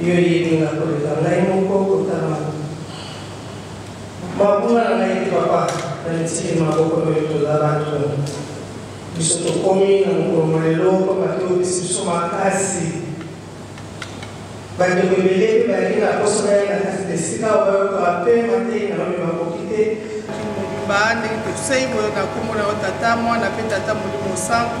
Yo oyebi nga koleka ngai moko kotanga mabunga na ngai te papa nalitiki maboko na yo toza bato biso tokomi na mokolo mwa lelo papa toyokisi biso makasi bandeko ebele mpe bayaki na poso bayaki na kati na esika oyo bayoka mpe mateyi na bami bakoki te mobimba ndenge totisai boyo na nkombo na yo tata mwana mpe tata molimo santu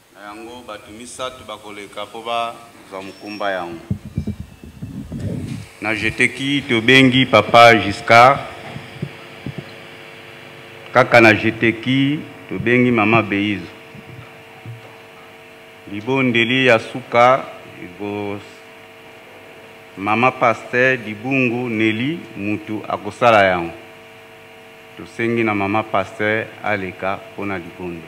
Na yango, bato misato bakoleka mpo bazwa mokumba yango. Na GTEKI, tobengi Papa Giscard. Kaka na GTEKI, tobengi Mama Beizo. Libondeli ya suka ekos mama pasteur libungu neli mutu akosala yango tosengi na mama pasteur aleka mpona libonde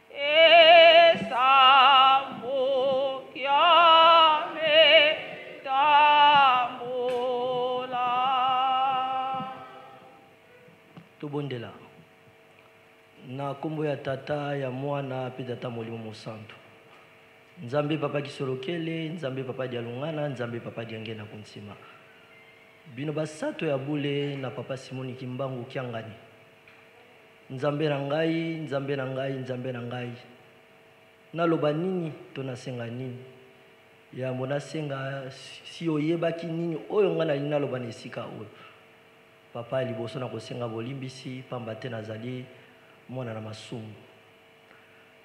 tobondela na nkombo ya tata ya mwana mpe tata molimo mosantu nzambe papa kisolokele nzambe papa dia lungana nzambe papa dia ngena kunsima bino basato ya bule na papa simoni kimbangu kiangani Nzambe na ngai, Nzambe na ngai, Nzambe na ngai, naloba nini to nasenga nini? Yambo nasenga si oyebaki nini oyo ngai nalingi naloba na esika oyo. Papa ya liboso, nakosenga bolimbisi mpamba te nazali mwana na masumu.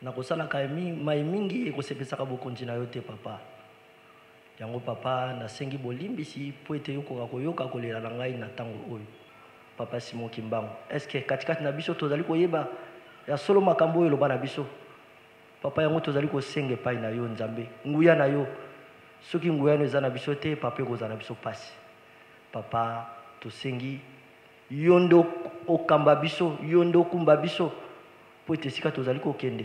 Nakosalaka mai mingi ekosepesaka bokonzi na yo te, Papa. Yango papa nasengi bolimbisi po ete yokoka koyoka kolela na ngai na tango oyo. Papa Simon Kimbangu est ce que katikati na biso tozali koyeba ya solo makambo oyo eloba na biso? Papa yango tozali kosenga epai na yo Nzambe nguya na yo. Soki nguya na yo eza na biso te papa ekozala na biso pasi. Papa tosengi yo nde okamba biso, yo nde okumba biso po ete esika tozali kokende.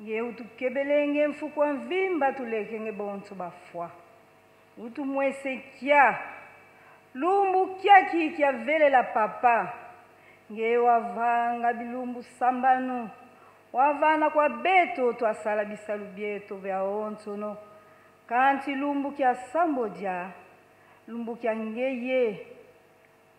Nge utu kebelenge mfukwa mvimba tuleke nge bonso ba fwa. Utu mwese kya. Lumbu kya ki kya velela papa. Nge wa vanga bilumbu sambanu. Wa vana kwa beto twa sala bisalu byeto bya onso no. Kanti lumbu kya sambo dya. Lumbu kya nge ye.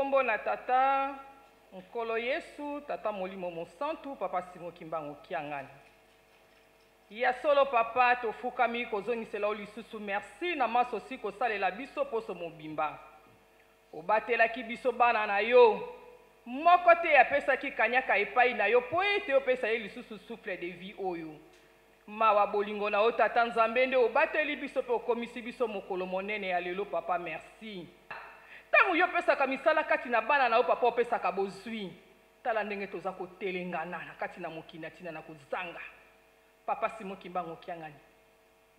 nkombo na tata nkolo yesu tata molimo mosantu papa simo kimbangu kiangani ya solo papa tofukami kozongisela yo lisusu merci na maso osi kosalela biso poso mobimba Obatelaki biso bana na yo. Moko te apesaki kanyaka epai na yo mpo ete opesa ye lisusu souffle de vie oyo. Mawa bolingo na yo Tata Nzambe nde obateli biso mpe okomisi biso mokolo monene ya lelo Papa merci. Tango yo opesaka misala kati na bana na yo Papa opesaka bozui. Tala ndenge toza kotelengana na kati na mokili na tina na kozanga. Papa Simon Kimbangu Kiangani.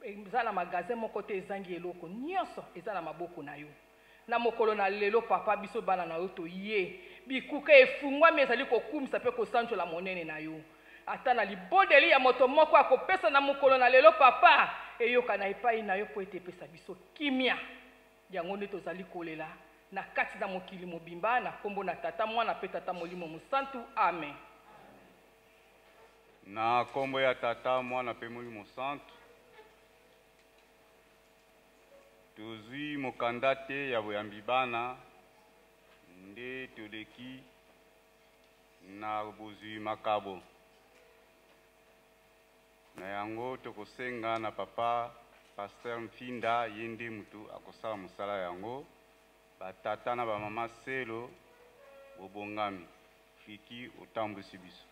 Eza na magasin moko te ezangi eloko. Nionso eza na maboko na yo. Na mokolo na lelo papa biso bana na yo toye. Bikuke efungwami ezali kokumisa pe kosanjola monene na yo. Ata na libodeli ya moto moko akopesa na mokolo na lelo papa eyoka na epai na yo po ete epesa biso kimia. Yango nde tozali kolela na kati na mokili mobimba na kombo na tata mwana pe tata molimo mosantu amen. Na kombo ya Tata, Mwana mpe Molimo Santu. Tozwi mokanda te ya boyambi bana nde toleki na bozwi makabo. Na yango tokosenga na papa Pasteur Mfinda ye nde moto akosala mosala yango. Batata na bamama Selo bobongami. Ficky otambwisi biso.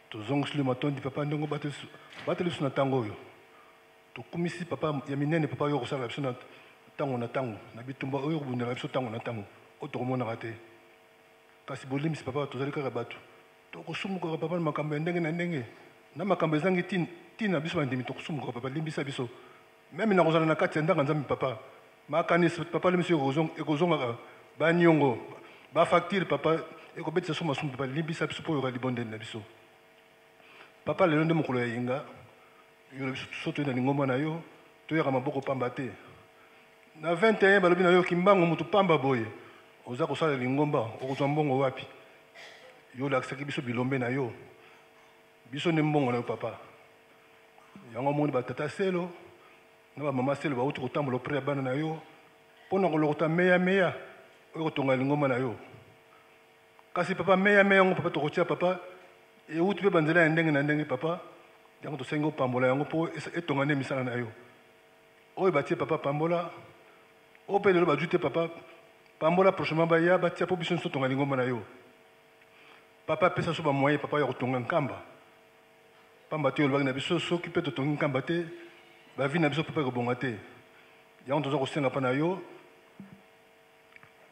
Tozongisli yo matondi papa ndenge obateli biso na tango oyo. Tokumisi papa ya minene papa oyo okosalela biso na tango na tango na bitumba oyo okobundela biso tango na tango oyo tokomonaka te. Kasi bolimbisi papa tozali kaka batu. Tokosumukaka papa na makambo ya ndenge na ndenge na makambo ezangi tina biso bandimi tokosumukaka papa limbisa biso Meme na kozala na kati ya ndanga nzambe papa makanisi papa lemisi ekozongaka ba niongo ba facture papa ekobetisa so masumu papa limbisa biso mpo oyoka libondeli na biso papa lelo nde mokolo ya yinga yolo biso so toyei na lingomba na yo toyaka maboko pamba te na 21 balobi na yo kimbangu motu pamba boye oza kosala lingomba okozwa mbongo wapi yo olakisaki biso bilombe na yo Biso nde mbongo nayo papa. Yango omoni ba tata selo na ba mama selo bauti kotambola auprès ya bana na yo mpo na kolokota meya meya oyo kotonga lingomba na yo. Kasi papa meya meya yango papa tokotia papa euti mpe banzela ya ndenge na ndenge papa yango tosengi opambola yango mpo etonga nde misala na yo oyo batie papa pambola oyo mpe lelo bajute papa pambola prochainement baya batia mpo biso nyonso tonga lingomba na yo Papa apesa biso bamoye papa ya kotonga nkamba mpamba te olobaki na biso soki mpe totongi nkamba te bavi na biso mpe mpe kobonga te yango toza kosenga mpa na yo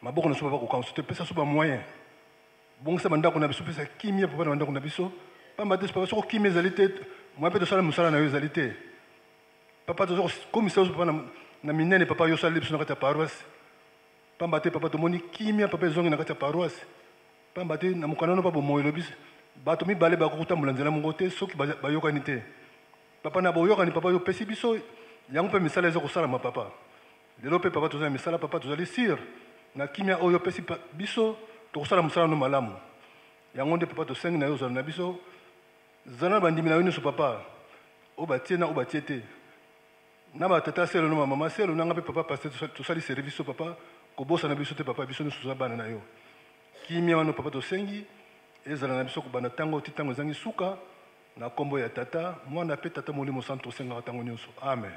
maboko na biso papa kokanso te pesa biso bamoyen bongisa bandako na biso pesa kimia papa na bandako na biso mpamba te papa soko kimia ezali te moya mpe tosala mosala na yo ezali te papa toza kokomisa biso papa na minene papa yo osaleli biso na kati ya paroisse Pamba te papa tomoni kimia papa ezongi na kati ya paroisse. Pamba te na mokanda wana papa bomoyi elobi bato mibale bakoki kotambola nzela moko te soki bayokani te. Papa na boyokani papa yo pesi biso yango pe misala ezo kosalama papa. Lelo pe papa tozali na misala papa tozali sur na kimia oyo pesi biso tokosala mosala no malamu. Yango nde papa tosengi na yo ozala na biso zala na bandimi na yo nioso papa oyo batie na oyo batie te. na ba tata selo na mama selo na nga pe papa pasteur tosali service papa kobosa na biso te papa biso nyonso toza bana na yo kimia wana papa tosengi ezala na biso kobanda ntango ti ntango ezangi suka na nkombo ya tata mwana pe tata molimo santu tosengaka ntango nyonso amen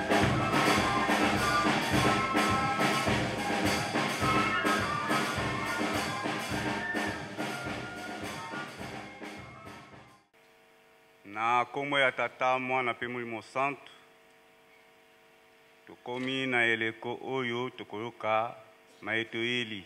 na nkombo ya tata mwana mpe molimo santu tokomi na eleko oyo tokoyoka maye toyeli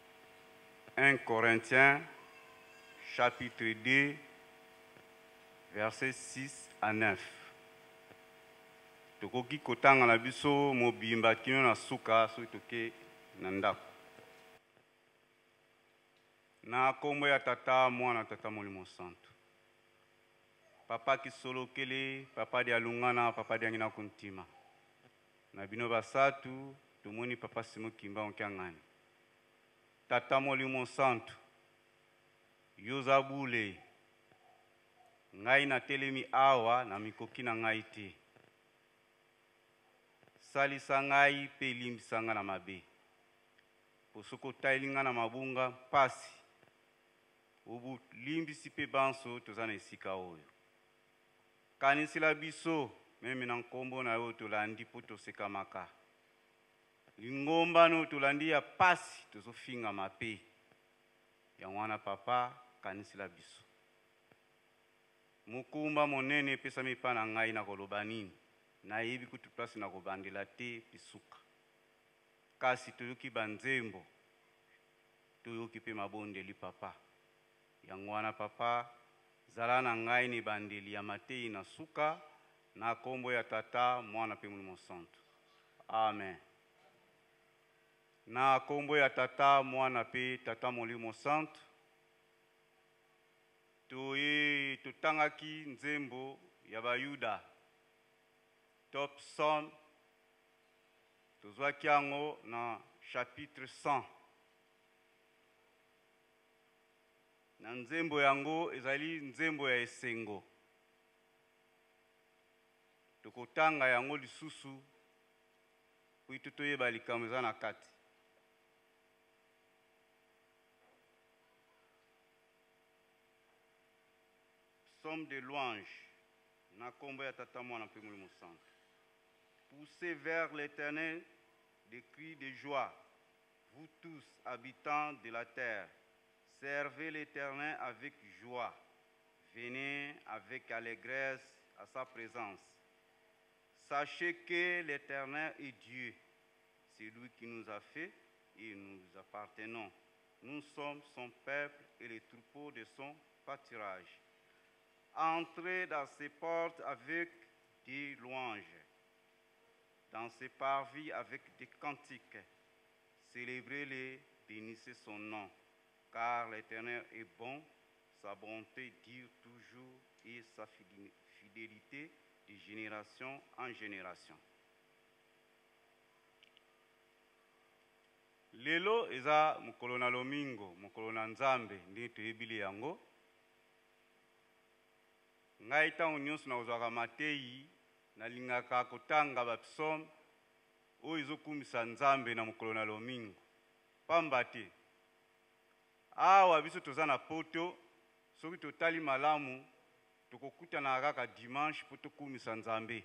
1 Corinthiens chapitre 2 verset 6 à 9. Tokoki kotanga na biso mobimba kino na suka soki toke na ndako. Na kombo ya Tata, Mwana, Tata Molimo Santu. Papa Kisolokele, Papa Dialungana, Papa Diangina Kuntima. Na bino basatu tomoni papa Simon kimbangu kiangani tata molimo santu yo oza bule ngai na telemi awa na mikoki na ngai te salisa ngai pe limbisa nga na mabe po soki otaleli nga na mabunga pasi obu limbisi pe banso toza na esika oyo. Kanisela biso, meme na nkombo na yo tolandi mpo tosekamaka. Lingomba no tolandi ya pasi, tozofingama pe. Yango wana Papa, kanisela biso. Mokumba monene epesami epai na ngai, nakoloba nini? Nayebi kutu place nakobandela te pe suka. Kasi toyoki ba nzembo, toyoki pe mabondeli, Papa. Yango wana papa zala na ngai na ebandeli ya mateyi na suka na kombo ya tata muana pe molimo santu amen na kombo ya tata muana pe tata molimo santu toye totangaki nzembo ya ba yuda top son tozwaki yango na chapitre 100. na nzembo yango ezali nzembo ya esengo. Tokotanga yango lisusu po ete toyeba likambo eza na kati. Somme de louange na nkombo ya Tata, Mwana mpe Molimo Santu. Poussez vers l'Éternel des cris de joie vous tous, habitants de la terre. Servez l'Éternel avec joie. Venez avec allégresse à sa présence. Sachez que l'Éternel est Dieu. C'est lui qui nous a fait et nous appartenons. Nous sommes son peuple et les troupeaux de son pâturage. Entrez dans ses portes avec des louanges, dans ses parvis avec des cantiques celebrer le benissez son nom car l'Eternel est bon sa bonte dure toujours et sa fidelite de generation en generation. Lelo eza mokolo na lomingo, mokolo na Nzambe ndenge toyebili yango. Ngai ntango nyonso nakozwaka mateyi Nalingaka kotanga ba psaumes oyo ezokumisa Nzambe na mokolo na lomingo pamba te awa biso toza na poto soki totali malamu tokokutanaka kaka dimanche po tokumisa Nzambe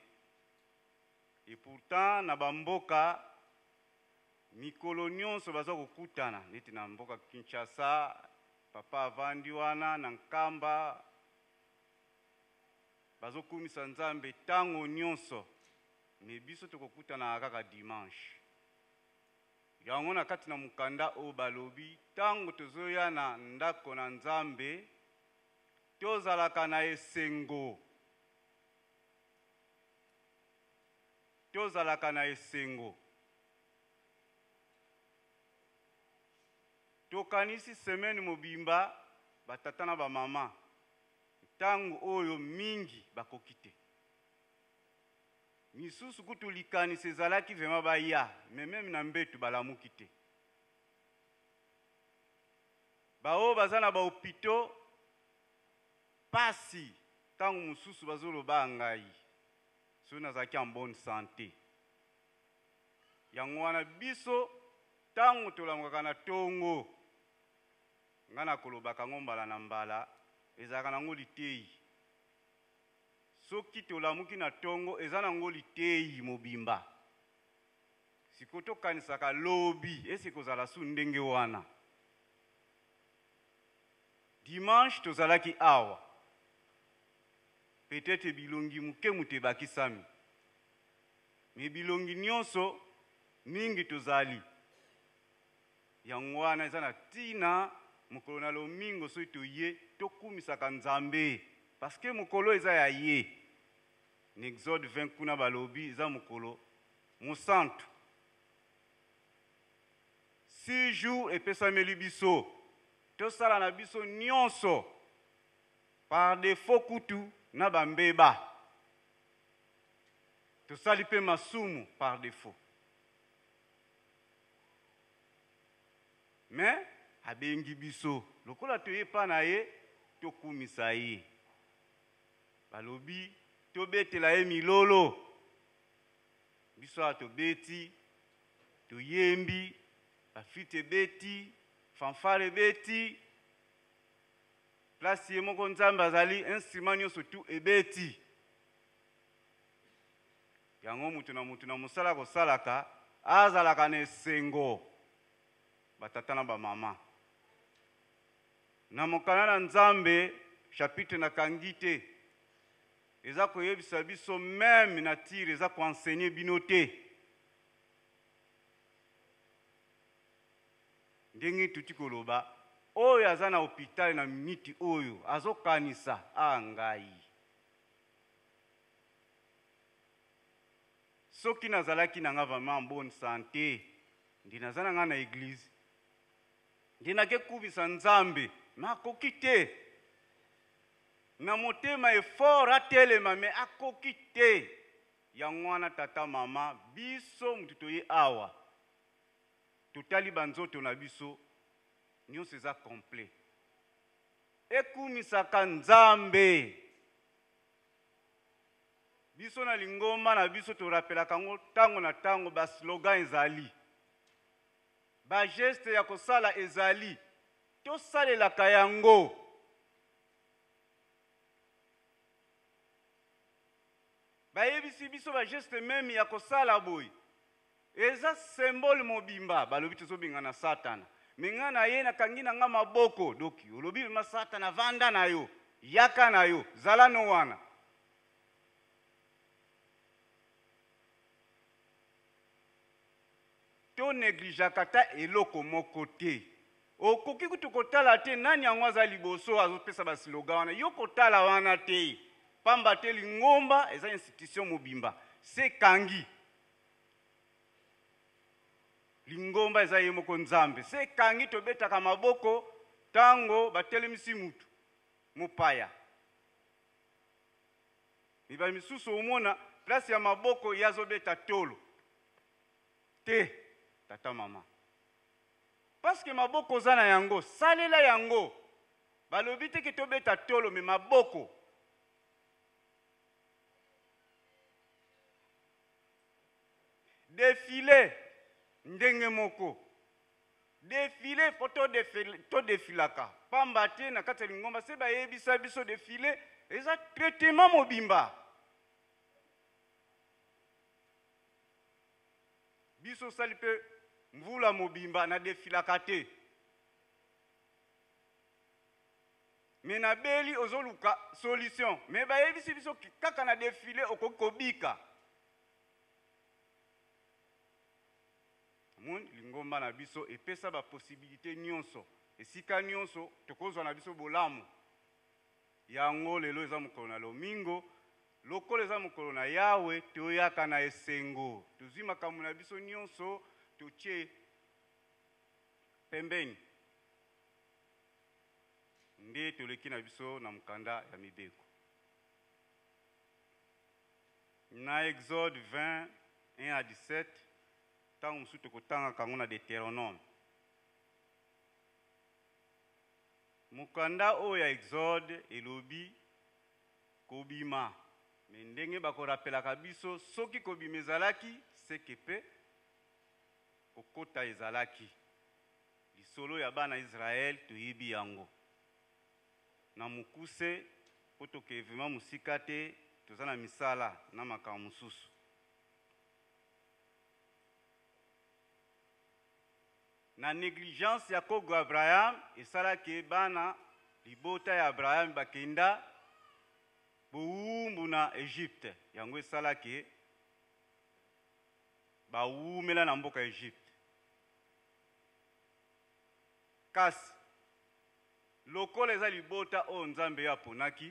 et pourtant na ba mboka mikolo nionso baza kokutana neti na mboka Kinshasa papa avandi wana na Nkamba. bazo kumisa nzambe tango nionso mais biso toko kutanaka kaka dimanche yango na kati na mukanda oyo balobi tango tozo ya na ndako na nzambe tozalaka na esengo tozalaka na esengo tokanisi semaine mobimba ba tata na ba maman Ntango oyo mingi bakoki te. Misusu kutu likanisi ezalaki vraiment baya mais meme na mbetu balamuki te. Baoyo baza na ba hopitaux pasi ntango mosusu bazolobaa ngai soki nazalaki en bonne sante. Yango wana biso ntango tolamukaka na ntongo. Nga nakolobaka ngo mbala na mbala ezalaka na ngo liteyi soki tolamuki na tongo eza na ngo liteyi mobimba sikoyo tokanisaka lobi est ce ekozala su ndenge wana dimanche tozalaki awa peut etre bilongi muke moto ebakisami mais bilongi nionso mingi tozali Yango wana eza na tina mokolo na lomingo soki toye tokumisaka Nzambe parce que mokolo eza ya ye. Na exode 20 kuna balobi eza mokolo mosantu. Six jours epesameli biso tosala na biso nionso par defaut kutu na ba mbeba tosali pe masumu par defaut. Mais abengi biso lokola toye epa na ye tokumisa ye. Balobi tobetela ye milolo. Biso awa tobeti, toyembi, ba flite ebeti, fanfare ebeti. Place ye moko Nzambe azali, instrument nionso tout ebeti. Yango moto na moto na mosala akosalaka azalaka na esengo. Batata na bamama, na mokanda na Nzambe, chapitre nakangi te, eza koyebisa biso meme nature eza ko enseigner bino te ndenge tuti koloba oyo aza na hopital na minute oyo azokanisa a ah, ngai Soki na zalaki nanga vraiment en bonne sante nde naza nanga na eglise nde nake kumisa nzambe me akoki te na motema effort atelema me akoki te yango wana tata mama biso moto toye awa totali banzoto na biso nyonso eza complet ekumisaka nzambe Biso na lingomba na biso to rapelaka yango tango na tango ba slogan ezali, ba geste ya kosala ezali to salelaka yango. Ba yebisi biso ba geste meme ya kosala boye Eza symbole mobimba balobi tozo bengana satana mais nga naye nakangi na nga maboko donc olobi vraiment satana vanda na yo yaka na yo zala no wana. To neglijaka ata eloko moko te okoki kutu kotala te nani yango aza liboso azo pesa ba slogan wana yo kotala wana te pamba te lingomba eza institution mobimba se kangi Lingomba eza ye moko Nzambe. Se ekangi tobetaka maboko tango batelemisi mutu mopaya. Mais ba misusu omona place ya maboko ye azo beta tolo. Te tata maman. Parce que maboko oza na yango salela yango. Balobi te ke tobeta tolo mais maboko. Defile ndenge moko. Defile po to defile to defilaka pamba te na kati ya lingomba se ba yebisa biso defile eza traitement mobimba. Biso sali pe mvula mobimba na defilaka te. Mais na beli ozo luka solution mais ba yebisi biso que kaka na defile okoki ko bika. Omoni lingomba na biso epesa ba possibilite nionso esika nionso toko zwa na biso bolamu. Yango lelo eza mokolo na lomingo lokola eza mokolo na Yawe to yaka na esengo tozwi makambo na biso nionso totie pembeni. Nde toleki na biso na mokanda ya Mibeko. Na Exode 20, 1 à 17, ntango mosusu tokotangaka yango na Deuteronome. Mokanda oyo ya Exode elobi kobima, me ndenge bakorapelaka biso, soki kobima ezalaki, seke mpe kokota ezalaki. Lisolo ya bana Israël toyebi yango na mukuse po tokei vraiment musika te toza na misala na makambo mususu na negligence ya kogo Abraham esala ke bana libota ya Abraham bakenda bowumbu na Egypte yango esala ke bawumela na mboka Egypte. Kasi, lokola eza libota oyo Nzambe ye aponaki,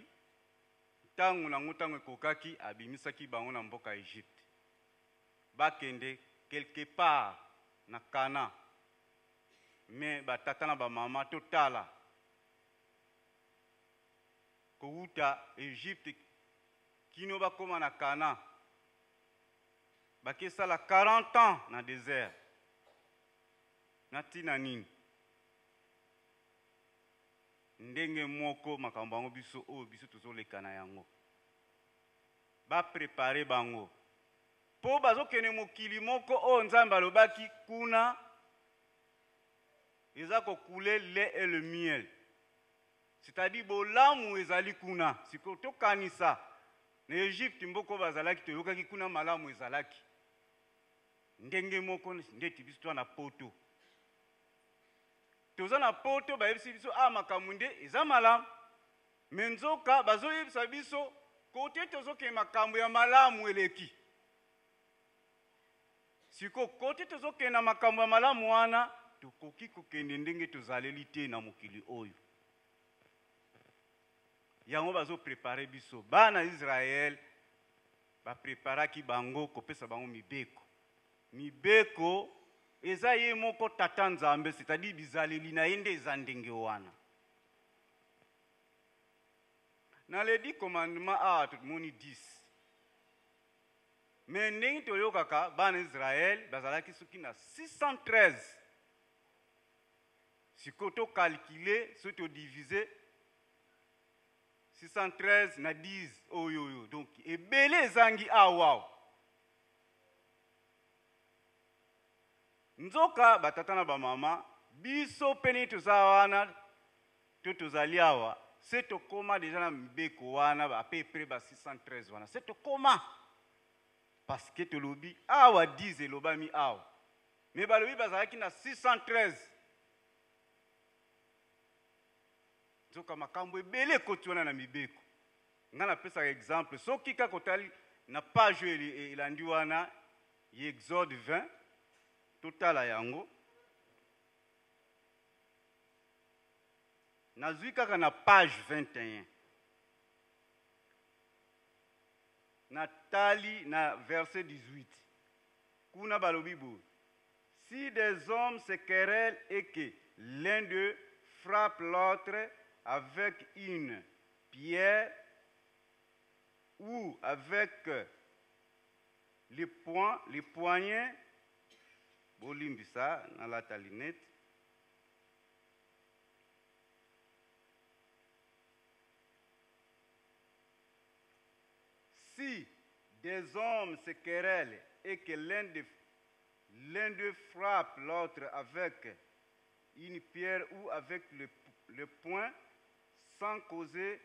ntango na yango ntango ekokaki, abimisaki bango na mboka ya Egypte, bakende quelque part na Canaan. Mais ba tata na ba mama, totala kowuta Egypte kino bakoma na Canaan, bakesala 40 ans na desert na tina nini ndenge moko makambo yango biso oyo biso tozoleka na yango baprepare bango mpo bazokende mokili moko oyo nzambe alobaki kuna eza kokule le et le miel C'est-à-dire bolamu ezali kuna. Sikoyo tokanisa na Egypte mboka oyo bazalaki toyokaki kuna malamu ezalaki ndenge moko ndeti biso toza na poto. Toza na poto bayebisi biso awa ah, makambo nde eza malamu me nzoka bazoyebisa biso kote tozokende makambo ya malamu eleki. Siko, kote tozo kende na makambo ya malamu wana, tokoki kokende ndenge tozaleli te na mokili oyo. Yango bazo preparer biso. Bana Israël ba preparaki bango kopesa bango mibeko. Mibeko eza ye moko Tata Nzambe, c'est-à-dire bizaleli na ye nde eza ndenge wana. Na le dit commandement awa tomoni 10. Mais ndenge toyokaka bana Israël bazalaki soki na 613. Sikoyo to calculer soki to diviser 613 na 10 oyo oyo donc ebele ezangi awa. Nzoka batata na bamama biso mpe ndenge toza wana To tozali awa se tokoma dejà na mibeko wana ba peu pret ba 613 wana se tokoma parce que tolobi awa dise elobami awa mais balobi bazalaki na 613 nzoka makambo ebele ekoti wana na mibeko ngai napesaka exemple soki kaka otali na page oyo e, e, elandi wana ya exode 20 totala yango nazui kaka na page 21 natali na verset 18 kuna balobi boye si des hommes se querellent et que l'un d'eux frappe l'autre avec une pierre ou avec le poing, le poignet, bolimbisa nalata lunette, si des hommes se querellent et que l'un d'eux frappe l'autre avec une pierre ou avec le, le poing sans causer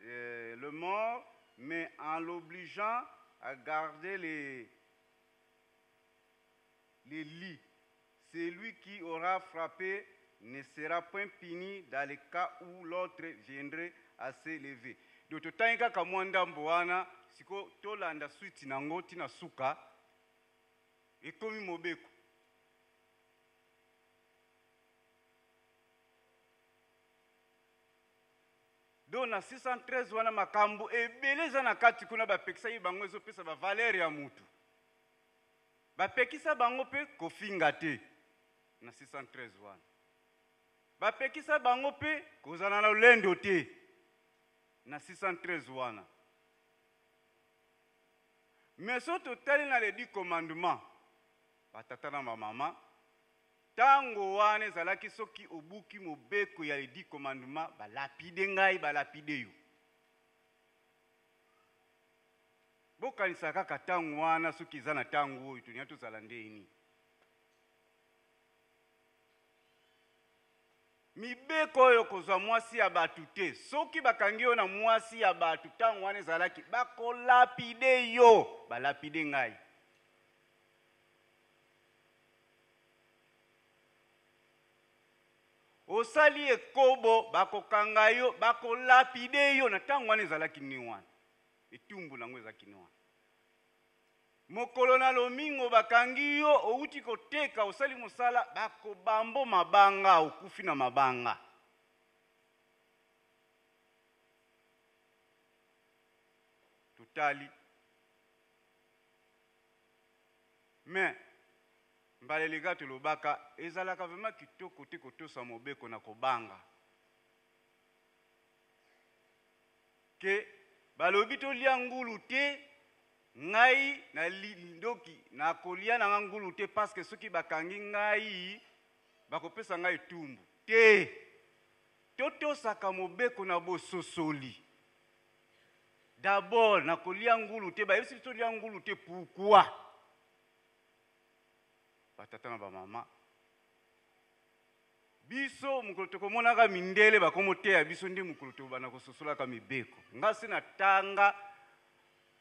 euh, le mort, mais en l'obligeant à garder les les lits. Celui qui aura frappe ne sera point puni dans le cas où l'autre viendrait à se lever. Donc totangi kaka mwa ndambo wana, sikoyo tolanda suite na yango ti na suka, ekomi mobeko. Donc na 613 wana makambu ebele eza na kati kuna bapekisaki bango ezopesa ba valeur ya mutu. Ba pekisa bango pe ko finga te na 613 wana. Ba pekisa bango pe ko zala na lolendo te na 613 wana. Mais soki to tali na les dix commandements, ba tata na ba mama, tango wana ezalaki soki obuki mobeko ya les dix commandements ba lapide ngai, ba lapide yo. Bokanisaka kaka ntango wana, soki eza na ntango oyo, tolinga tozala ndeni. Mibeko oyo kozwa mwasi ya bato te. Soki bakangi yo na mwasi ya bato, ntango wana ezalaki bakolapide yo, balapide ngai. osali ekobo bakokanga yo bakolapide yo na ntango wana ezalaki ni wana Etumbu na ngo eza kinois. Mokolo na lomingo bakangi yo owuti koteka osali mosala bakobambo mabanga okufi na mabanga. Totali. Mais mbala eleka tolobaka ezalaka vraiment kitoko te kotosa mobeko na kobanga. Te balobi tolia ngulu te ngai na ndoki na kolia na nga ngulu te pasque soki bakangi ngai bakopesa ngai etumbu te totosaka mobeko na bososoli dabord na kolia ngulu te bayebisi biso tolia ngulu te pourkua batata na bamama Biso mokolo tokomonaka mindele bakomo teya biso nde mokolo tokobanda kososolaka mibeko. Nga se na tanga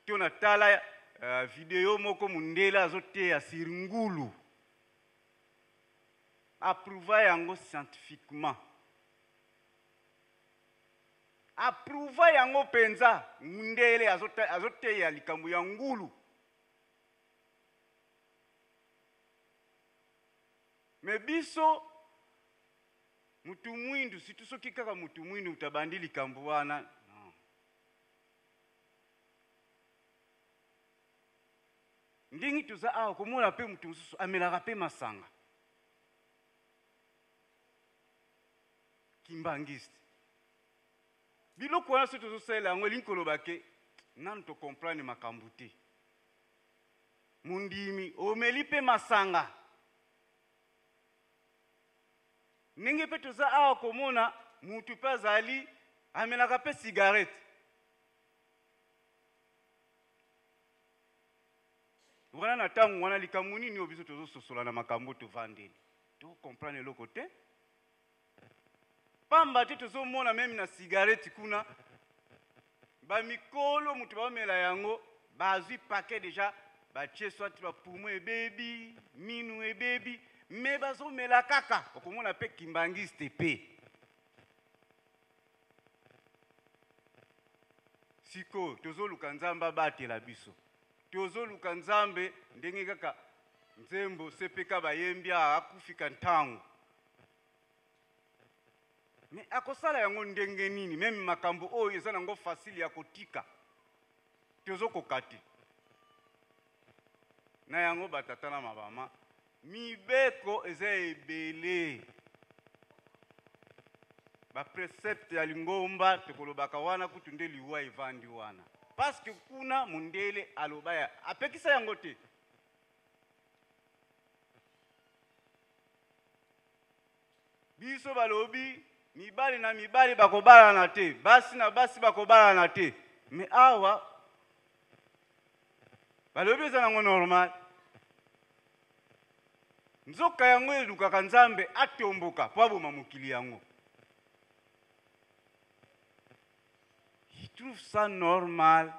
to na tala uh, video moko mundele azoteya sur ngulu aprouva yango scientifiquement aprouva yango mpenza mundele azoteya likambo ya ngulu Mais biso mutu muindu surtout soki kaka mutu muindu mutu abandi likambu wana non. Ndenge toza awa komona pe mutu mususu amelaka pe masanga. Kimbangiste. Biloko wana soki tozo salela yango elingi koloba ke nanu to comprendre makambu te. Mondimi, omeli mpe masanga. Ndenge mpe toza awa komona mutu mpe azali amelaka mpe cigarette. Wana na tango wana likambo nini oyo biso tozo sosola na makambo tovandeli to comprendre eloko te. Pamba te tozo mona meme na cigarette kuna ba mikolo mutu ba mela yango ba zui paquet deja ba tie soit ba poumon ebebi minu ebebi mais bazo mela kaka okomona pe kimbangiste pe sikoyo tozoluka nzambe abatela biso tozoluka nzambe ndenge kaka nzembo sepeka bayembi akufika ntango Mais akosala yango ndenge nini? Meme makambo oyo eza nango facile ya kotika, tozo koka te. Na yango ba tata na mabama, mibeko eza ebele, ba precepte ya lingomba tokolobaka wana, kutu nde liwa evandi wana, parce que kuna mundele aloba ya apekisa yango te. Biso balobi mibali na mibali bakobalana te, basi na basi bakobalana te, me awa balobi eza nango normal. Nzoka yango elukaka Nzambe atomboka mpo aboma mokili yango. Je trouve ça normal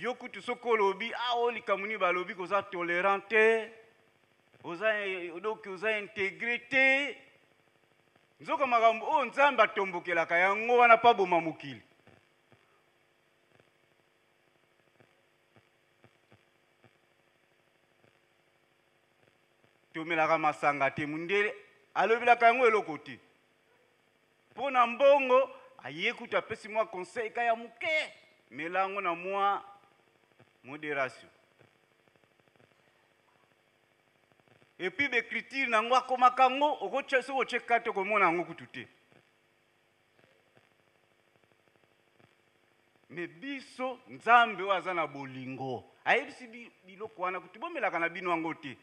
yo kutu soki olobi ah oyo oh, likambo nini balobi koza tolerant te oza donc oza integre te nzoka makambo oyo oh, nzambe atombokelaka yango wana mpo aboma mokili tomelaka masanga te mondele alobelaka yango eloko te mpo na mbongo aye kutu apesi mwa conseil ka ya moke mela yango na mwa moderation epuis becriture na yango akomaka yango okotya soki otye karte okomona yango kutu te Mais biso nzambe oyo aza na bolingo ayebisi biloko wana kuti bomelaka na bino yango te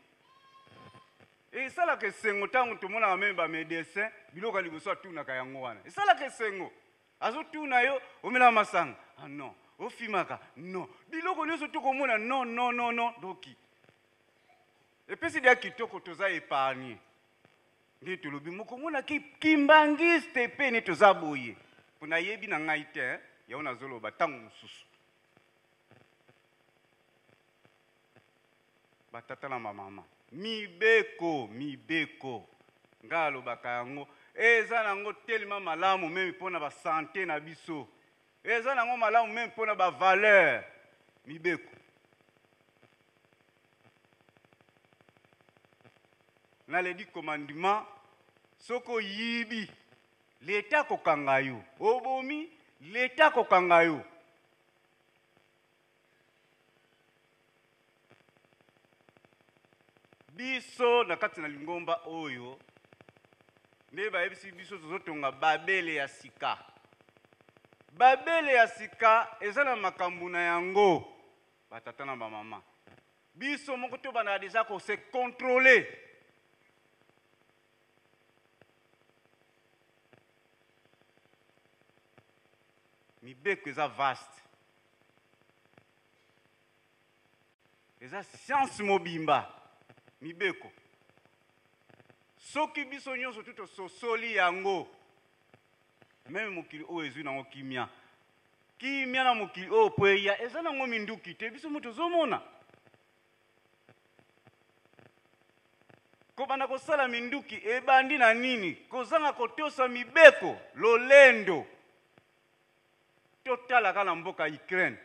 esalaka esengo ntango tomonaka meme bamedecin biloko ya liboso atunaka yango wana esalaka esengo azotuna yo omelaka masanga ah, non ofimaka non biloko nyonso tokomona non non non non doki epesi dia kitoko toza épargne Nde tolobi mokomona ki kimbanguiste pe ne toza boye pona ayebi na ngai te hein? yango nazoloba ntango mosusu batata na bamama mibeko mibeko ngai alobaka yango eza nango telema malamu meme mpo na basante na biso Eza nango malamu meme pona ba valeur mibeko na le dit commandement soki oyibi leta akokanga yo obomi leta akokanga yo Biso na kati na lingomba oyo nde bayebisi biso tozotonga babele ya sika. Babele ya sika eza na makambo na yango, batata na bamama. Biso moko tobandaka deja kose kontrole. Mibeko eza vaste. Eza science mobimba, mibeko. Soki biso nyonso tu tososoli yango, meme mokili oyo ezwi nango kimia. Kimia na mokili oyo po eya, eza nango minduki te, biso moko tozomona. Kobanda kosala minduki ebandi na nini? Kozanga kotosa mibeko, lolendo. To tala kaka na mboka Ukraine.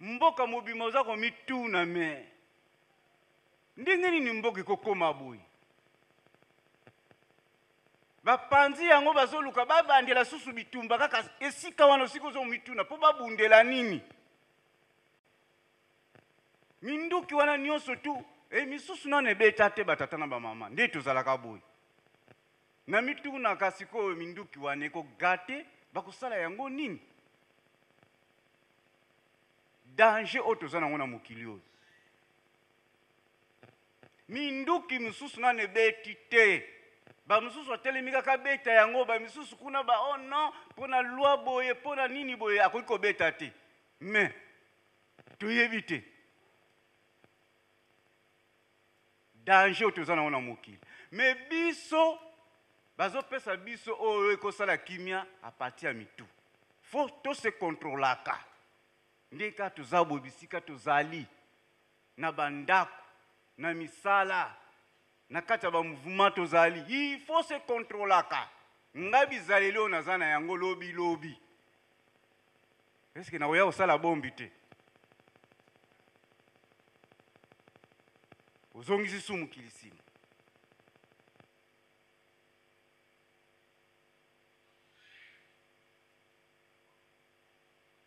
Mboka mobima oza ko mi tuna mais ndenge nini mboka eko koma boye? Ba panzi yango bazo luka ba bandela susu bitumba kaka esika wana osika ozo mi tuna po ba bundela nini? Minduki wana nionso tout et misusu nanu ebeta te ba tata na ba mama nde tozalaka boye. Na mitunaka sikoyo minduki wana eko gate bakosala yango nini? Danger oyo toza nango na mokili oyo minduki mosusu nano ebeti te bamosusu atelemi kaka abeta yango bamisusu kuna ba oh non mpo na lwa boye mpo na nini boye akoki kobeta te mais toyebi te Danger oyo toza na ngo na mokili mais biso bazo pesa biso oyo eko sala kimia a partir ya mitu faut to se controlaka ndenge kaka toza boye bisika tozali na ba ndako na misala na kati ya ba mouvement tozali il faut se controlaka nga bizaleli oyo naza na yango lobi lobi Est-ce que nakoya kosala bombi te? Ozongisi su mokili nsima.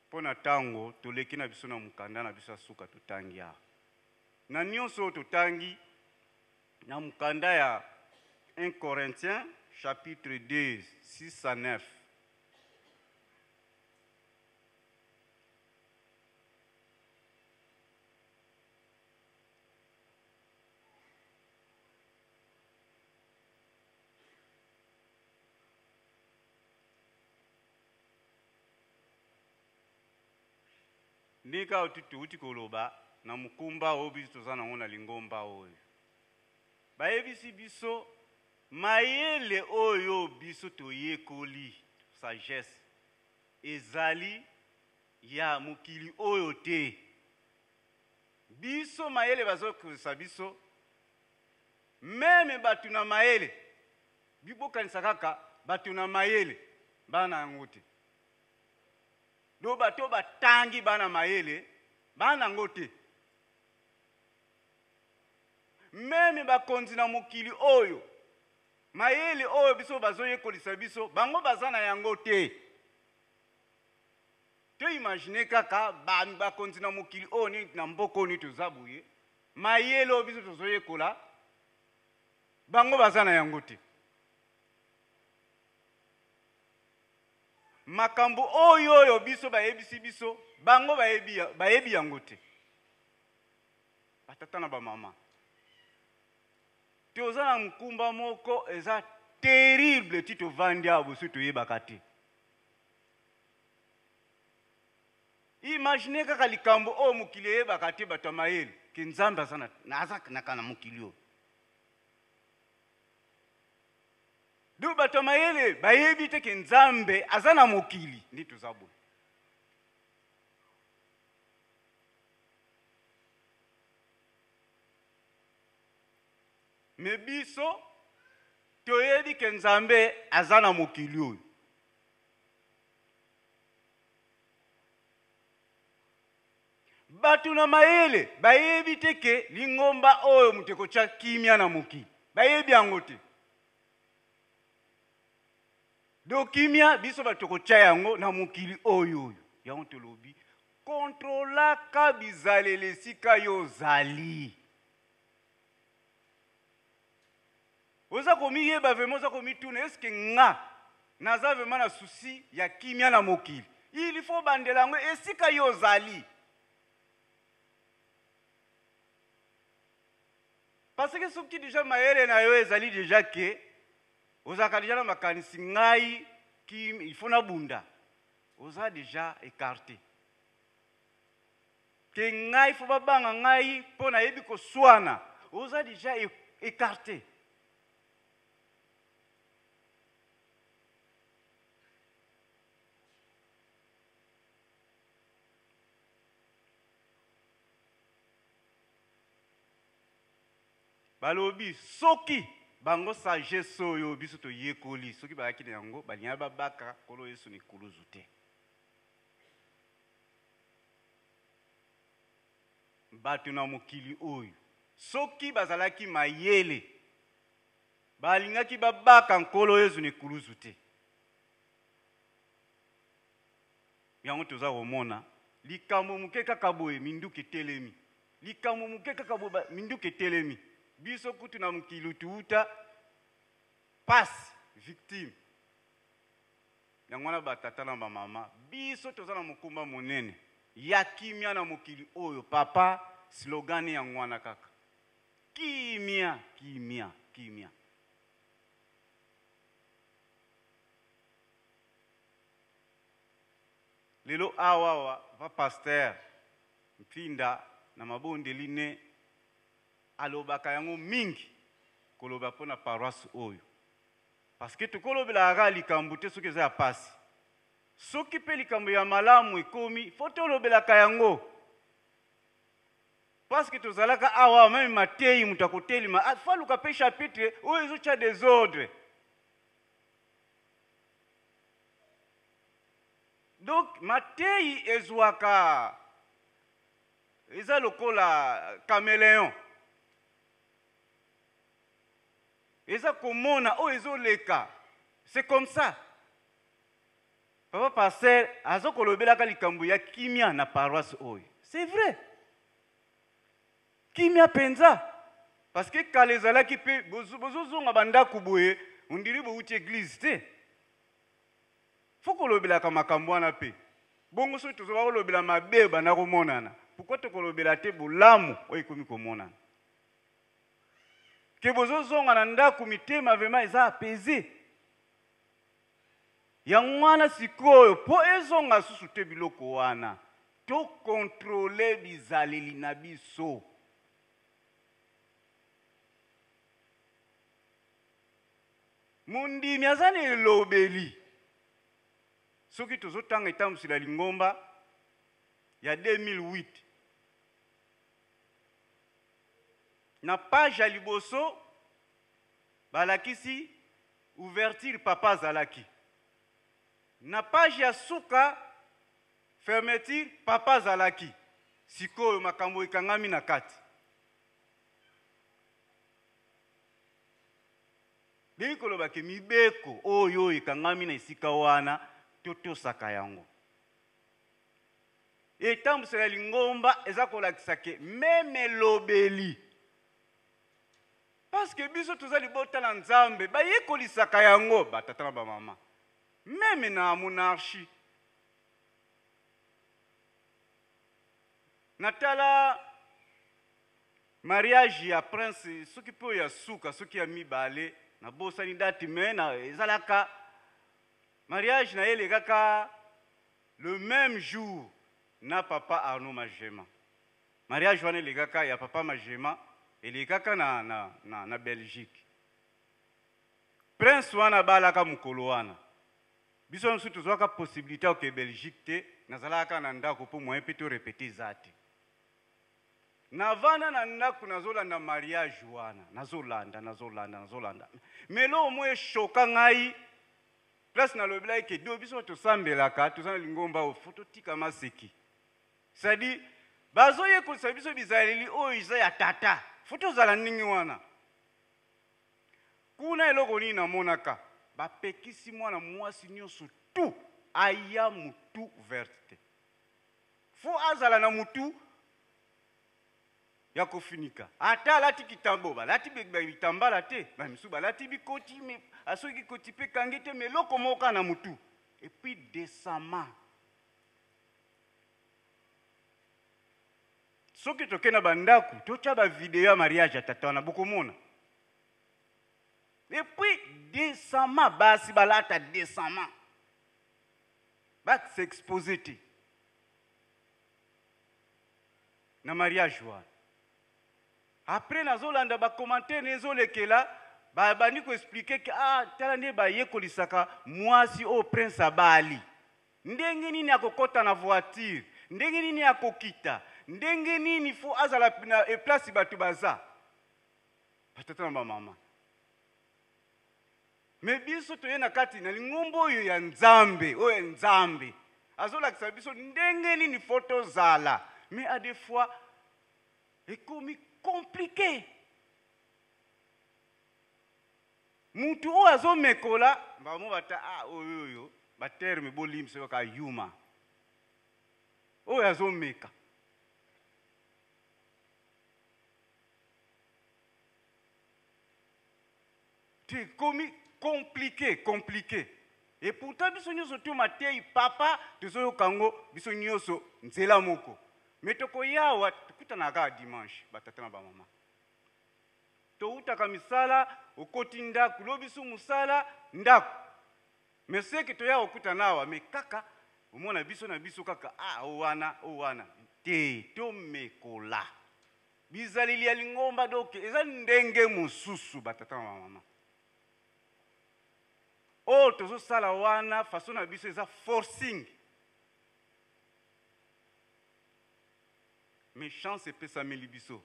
Mpo na ntango toleki na biso na mokanda na biso ya suka totangi awa. Na nyonso oyo totangi na mokanda ya 1 Corinthiens chapitre 2 6 à 9 ndenge kaka touti koloba na mokumba oyo biso toza nango na lingomba oyo bayebisi biso Mayele oyo biso toyekoli, sagesse, ezali ya mokili oyo te. Biso mayele bazokozesa biso, meme bato na mayele, bokanisa kaka bato na mayele baa na yango te. Do bato batangi baa na mayele baa na yango te. Meme bakonzi na mokili oyo mayele oyo biso bazo yekolisa biso bango baza na yango te. To imagine kaka ba bakonzi na mokili oyo ni na mboka oyo ni toza boye mayele oyo biso tozo yekola bango baza na yango te. Makambo oyo oyo biso bayebisi biso bango bayebi bayebi yango te. ba tata na ba mama toza na mokumba moko eza terrible ti tovandi awa bosusu toyebaka te imagine kaka likambo oyo mokili eyebaka te bato ya mayele ke nzambe aza nazaka na mokili oyo do bato ya mayele bayebi te ke nzambe aza na mokili nde toza boye Mais biso toyebi ke Nzambe aza na mokili oyo. Bato na mayele bayebi te ke lingomba oyo moto ekotya kimia na mokili, bayebi yango te. Donc kimia biso bato tokotya yango na mokili oyo oyo. Yango tolobi kontrolaka bizaleli esika yo ozali. Oza komiyeba vrema, oza komituna eske nga naza vrema na susi ya kimia na mokili? Il faut bandela yango esika yo ozali. Parce que soki deja mayele na yo ezali deja ke ozalaka deja na makanisi ngai ki il faut nabunda oza deja ecarte ke ngai fo babanga ngai mpo nayebi koswana oza deja ecarte Balobi, Soki bango sagesse oyo biso toyekoli, soki bayaki na yango, balingaki babaka Nkolo Yesu na ekuluzu te. Bato na mokili oyo, soki bazalaki mayele, balingaki babaka Nkolo Yesu na ekuluzu te. Yango toza komona likambo moke kaka boye, minduki etelemi, Likambo moke kaka boye ba minduki etelemi biso kutu na mokili touta pasi victime yango wana ba tata na ba mama biso toza na mokumba monene ya kimia na mokili oyo papa slogan ne yango wana kaka kimia kimia kimia. Lelo awa wa va pasteur mpinda na mabondeli ne alobaka yango mingi koloba pona paroisse oyo parce que tokolobela aka likambo te soki eza ya pasi soki pe likambo ya malamu ekomi faut tolobelaka yango parce que tozalaka awa wa meme mateyi moto akotelema faut aluka pe chapitre oyo ezotia desordre Donc mateyi ezuaka eza lokola cameleon eza komona oyo ezo leka c'est comme ça papa pasteur azo kolobelaka likambo ya kimia na paroisse oyo c'est vrai Kimia penza parce que kala ezalaki pe bozo zonga ba ndaku boye on dirait bowuti eglise te faut kolobelaka makambo wana pe bongo soki tozoba kolobela mabe banda komonana pourquoi tokolobela te bolamu oyo ekomi komonana ke bozo zonga na ndaku mitema vraiment eza apaiser Yango wana sikoyo po ezonga susu te biloko wana to controler bizaleli na biso. Mondimi aza na elobeli. Soki tozotanga etambwisi la lingomba ya 2008 na page ya liboso Balakisi ouverture papa azalaki na page ya suka fermeture papa azalaki sikoyo makambo ekangami na kati. Elingi koloba ke mibeko oyo ekangami na esika wana totosaka yango. Etambwiso ya lingomba eza kolakisa ke meme elobeli Parce que biso toza libota na nzambe bayekolisaka yango ba tata na ba mama meme na monarchie na tala mariage ya prince soki pe oyo ya suka soki ya mibale na bosani date mais na ezalaka mariage na ye elekaka le meme jour na papa arnaud majema Mariage wana elekaka ya papa majema elekaka na na na na Belgique. Prince wana abalaka mukolo wana. Biso na biso tozwaka possibilite ya kokende Belgique te, nazalaka kaka na ndako mpo moyen mpe to repeter eza te. Navanda na ndako nazolanda mariage wana, nazolanda nazolanda nazolanda mais eloko moko e choka ngai place nalobelaki ke do biso bato tosambelaka toza na lingomba oyo fo totika maseki. C'est-à-dire, bazoyekolisa biso bizaleli oyo eza ya tata. Faut tozala ndenge wana. Kuna eloko nini namonaka? Bapekisi mwana mwasi nyonso tout aya mutu verte te. Faut azala na mutu ya kofinika. Ata alati kitambo, balati bitambala te, ba misusu balati bikoti, asoki koti pe kangi te, mais eloko moko kaka na mutu. Et puis decemment. soki toke na bandako totya bavideo ya mariage ya tata wana bokomona epuis desama basi balata desama basexpose te na mariage wana après nazolanda bacommentaire na ezolekela babandi koexplike ke ah, tala nde bayekolisaka mwasi oyo prince abali Ndenge nini akokota na voiture? Ndenge nini akokita? Ndenge nini faut azala na e place batu baza? Ba tata na ba mama. Mais biso toye na kati na lingomba oyo ya Nzambe, oyo ya Nzambe. Azolakisa biso ndenge nini faut tozala. Mais à des fois ekomi compliqué. Mutu oyo azo mekola mbala moko ba ta ah oyo oyo ba terme bo limbisa yo kaka yuma oyo azo meka. Tu es komi complique complique et pourtant biso nyoso to matei papa tozo yoka ngo biso nyoso nzela moko mais toko yawa tokutana kaka dimanche ba tata na ba mama. Towutaka misala okoti ndaku lobi su musala ndaku mais ce que toya kokutana awa mais kaka omona biso na biso kaka ah oyo wana oyo wana te tomekola bizaleli ya lingomba donc eza ndenge mosusu batata na bamama oyo oh, tozosala wana faso na biso eza forcing mais chance epesameli biso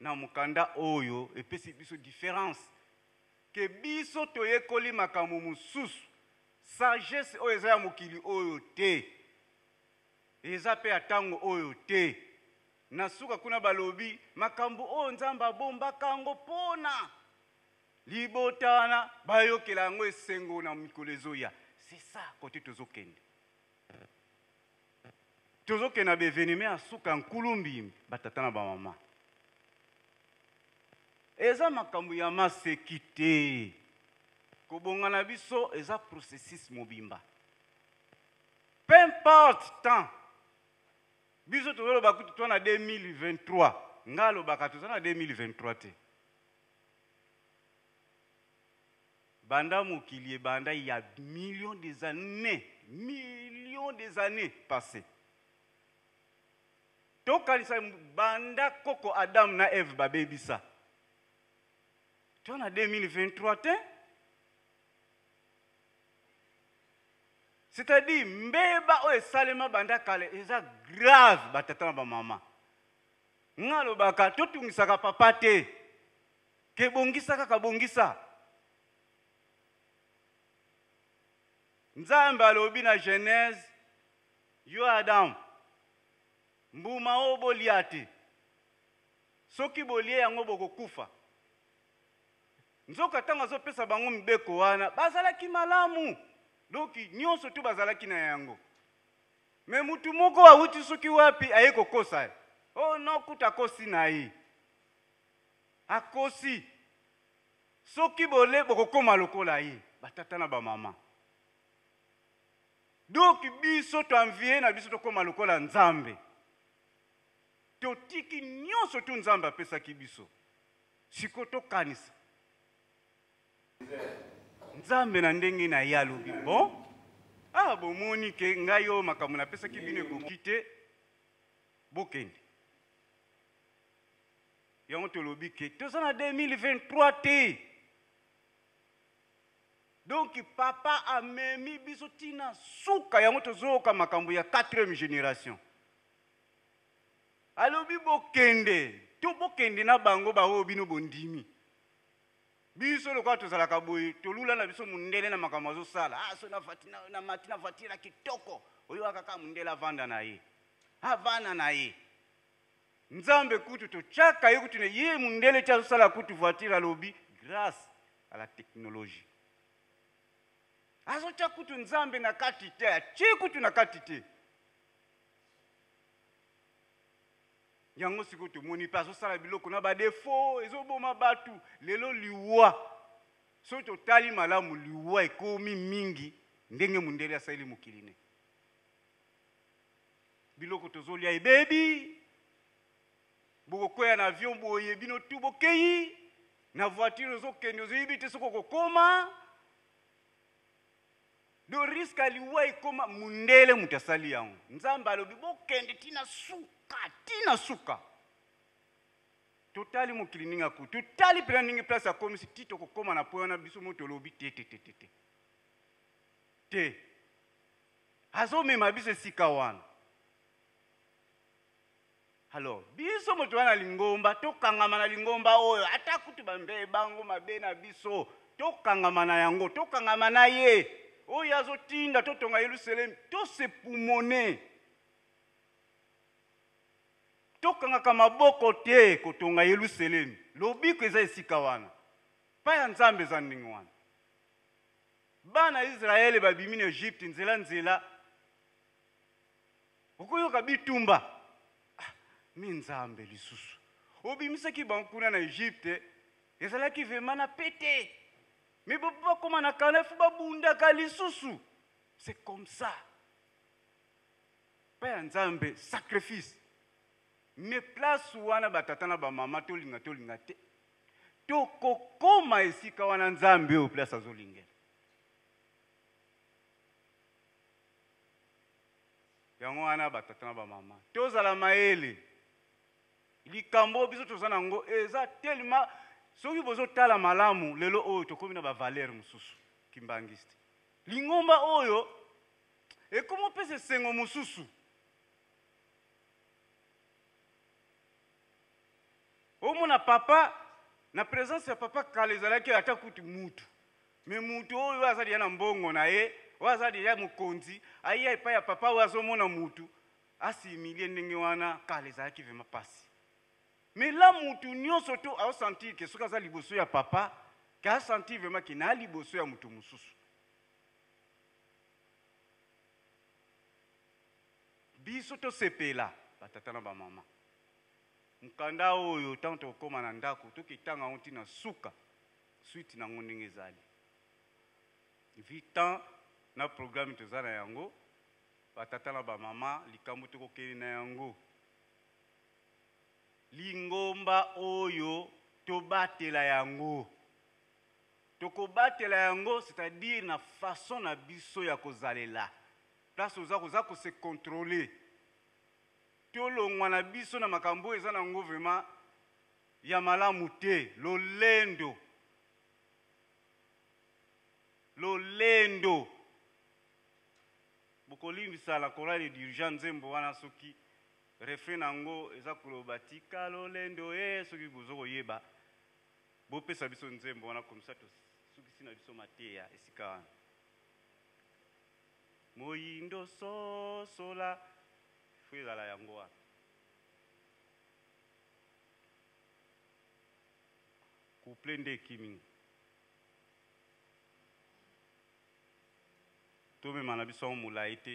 na mokanda oyo epesi biso difference que biso toyekoli makambo mosusu sagesse oyo eza ya mokili oyo te eza pe ya tango oyo te na suka kuna balobi makambo oyo nzambe abombaka yango pona libota wana bayokela yango esengo na mikolo ezoya c'est ça kote tozokende Tozo kende na ba evenement ya suka nkulumbi ba tata na ba mama. Eza makambo ya maseki te. Kobonga na biso eza processus mobimba. Peu importe temps biso tozo loba kutu to na 2023 nga alobaka toza na 2023 te. Banda mokili ebanda il ya millions des annees, millions des annees passees. Tokanisa banda koko Adam na Eve babebisa. Toza na 2023 te. C'est-à-dire mbeba oyo esalema banda kala eza grave batata na bamama. Nga alobaka totungisaka papa te. Te bongisa kaka bongisa. Nzambe alobi na Genèse, yo Adam, mbuma oyo bolia te. Soki bolie yango bokokufa. Nzoka ntango azopesa bango mibeko wana, bazalaki malamu. Donc nyonso tu bazalaki na yango. Me mutu moko awuti soki wapi aye kokosa ye. Oh non kuta kosi na ye. Akosi. Soki bole bokokoma lokola ye ba tata na ba maman. Donc biso to envie na biso tokoma lokola nzambe. Totiki nionso tout nzambe apesaki biso. Siko tokanisa. Nzambe na ndenge na ye alobi bon. Ah bomoni ke ngai oyo makambo napesaki bino ekoki te. Bokende. Yango tolobi ke toza na 2023 te. Donc papa amemi biso tina suka yango tozoyoka makambo ya 4e generation. Alobi bokende to bokende na bango baoyo bino bondimi. Biso lokola tozalaka boye tolula na biso mundele na makambo azosala. Ah so na vati na, na mati na voiture kitoko. Oyo kaka mundele avanda na ye. Avanda na ye. Nzambe kutu totyaka ye kutu na ye mundele ti azosala kutu voiture alobi grace à la technologie azotya kutu nzambe na kati te atye kutu na kati te yango sikoyo tomoni mpe azosala biloko na badefo ezoboma bato lelo liwa soki totali malamu liwa ekomi mingi ndenge mondele asaleli mokili ne Biloko tozolia ebebi, bokokweya na avion boye, bino tu bokeyi na voiture ozokende, ozoyebi te soki okokoma. Do riske ya liwa ekoma mundele moto asali yango. Nzambe alobi bokende ti na suka, ti na suka. Totali mokili ndenge aku, totali mpena ndenge place akomisi ti tokokoma na mpo wana biso moto olobi te te te te te te. Azo mema biso esika wana. Alors, biso moto wana lingomba, tokangama na lingomba oyo, ata kutu bambe bango mabe na biso, tokangama na yango, tokangama na ye, oyo azotinda totonga Yerusalem, tosepumone. Tokangaka maboko te kotonga Yerusalem, lobiko eza esika wana, pa ya Nzambe eza ndenge wana. Bana ya Israël babimi na Egypte nzela nzela okoyoka bitumba ah, mi nzambe lisusu obimisaki bango kuna na Egypte ezalaki vema na pete me bakoma na kana fo babundaka lisusu c'est comme ça pa ya nzambe sacrifice me place wana batata na bamama tolinga tolinga te Tokokoma esika wana Nzambe oyo place azolingela. yango wana batata na bamama tozala mayele likambo biso toza na yango eza telema soki bozotala malamu lelo oyo tokómi na bavalere mosusu kimbangiste lingomba oyo ekomi opesa esengo mosusu omona papa na presence ya papa kala ezalaki ata kutu mutu me mutu oyo aza deja na mbongo na ye oyo aza deja mokonzi aya epai ya papa oyo azomona mutu asimilie ndenge wana kala ezalaki vrema mpasi me la mutu nyonso to aosentir ke soki aza liboso ya papa ke asentir vrema ke na liboso ya moto mosusu Biso tosepela, batata na bamama, mokanda oyo ntango tokokoma na ndako, tokitanga yango ti na suka, suite na yango ndenge ezali. Vu temps na programme toza na yango, batata na bamama, likambo tokokende na yango, lingomba oyo tobatela yango. Tokobatela yango, c'est-à-dire na façon na biso ya kozalela. Place oza oza ko se controler to longwa na biso na makambo oyo eza na ngo vraiment ya malamu te lolendo lolendo bokolimbisa la chorale d'urgence nzembo wana soki refrain na ngo eza koloba tika lolendo e eh, soki bozo koyeba bopesa biso nzembo wana komisa tosukisi na biso mateya esika wana Moyindo sosola il faut ezala yango wana couple nde ekimi nga to mema na biso yango mulayi te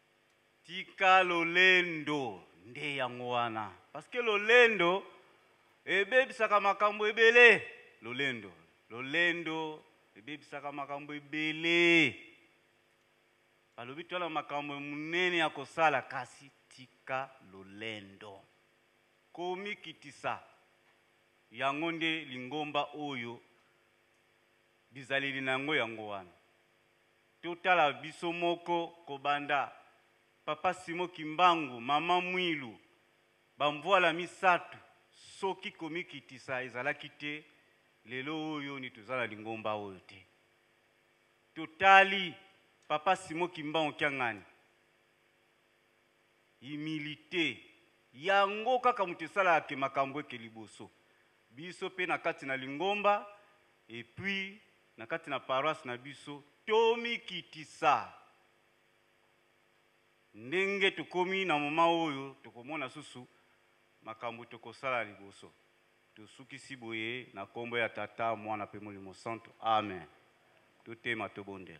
Tika lolendo nde yango wana parce que lolendo ebebisaka makambo ebele lolendo lolendo ebebisaka makambo ebele balobi twana makambo monene ya kosala kasi tika lolendo komikitisa yango nde lingomba oyo bizaleli na yango yango wana Totala biso moko kobanda papa Simon kimbangu, maman muilu, ba mvuala misatu soki komikitisa ezalaki te lelo oyo ni toza na lingomba oyo te. Totali papa Simon kimbangu kiangani, humilite yango kaka moto esalaka ke makambo eke liboso. Biso pe na kati na lingomba et puis Na kati na paroisse na biso tomikitisa ndenge tokomi na moment oyo tokomona susu makambo tokosala liboso. Tosukisi boye na kombo ya Tata, Muana pe Molimo Santu. Amen. Totema tobondela.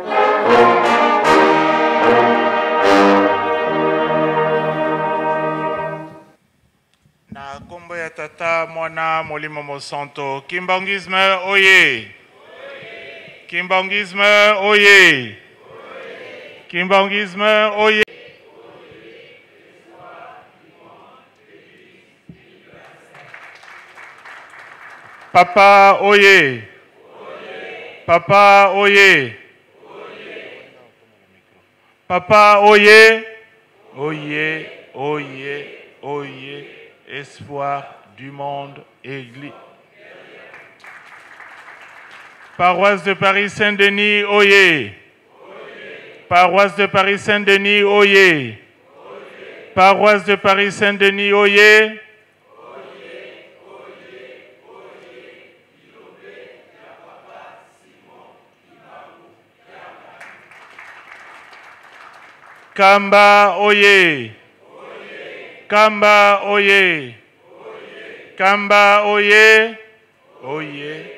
Na kombo ya Tata, Mwana, Molimo Mosanto, Kimbanguisme oye! Kimbanguisme oye! Kimbanguisme oye! Papa oye! Papa oye! Papa oye! Oye, oye, oye, espoir du monde, église. Paroisse de Paris Saint-Denis, oye! Paroisse de Paris Saint-Denis, oyez. Paroisse de Paris Saint-Denis, oyez. Kamba oye. Kamba oye. Kamba oye. Oye.